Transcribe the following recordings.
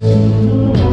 Música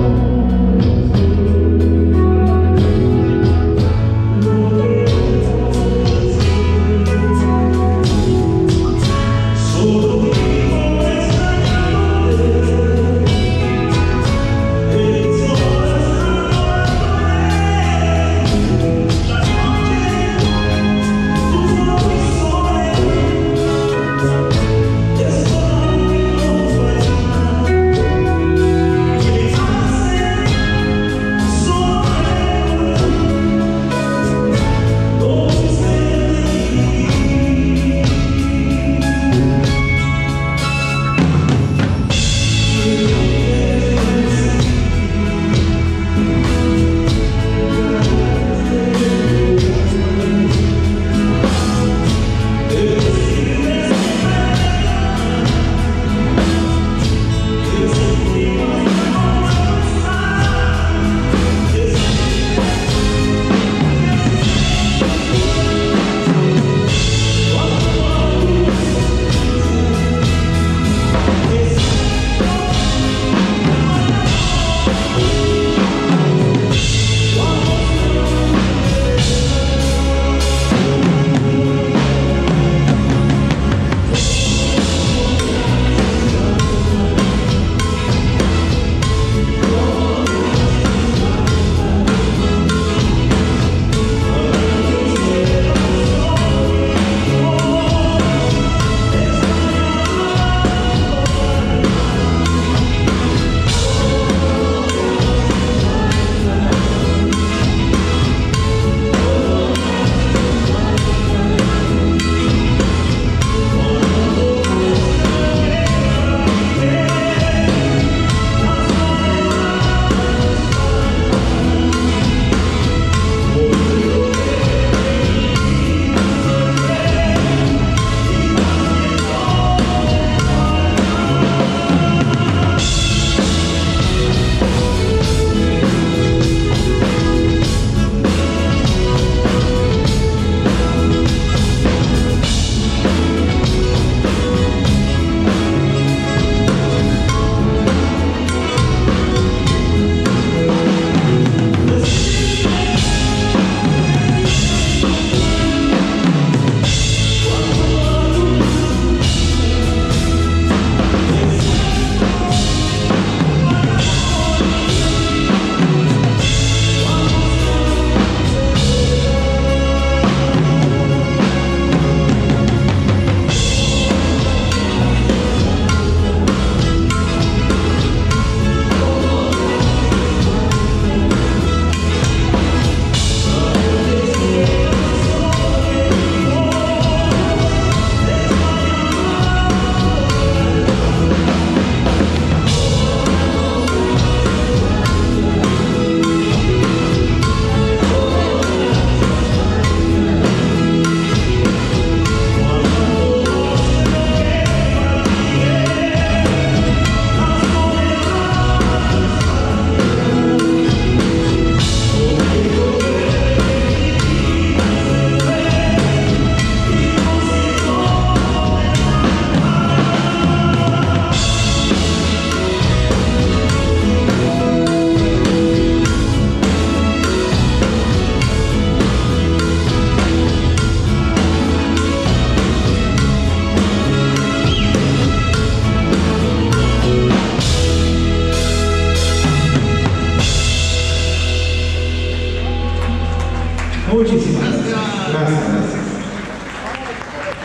Muchísimas gracias.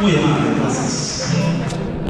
Muy amable, gracias.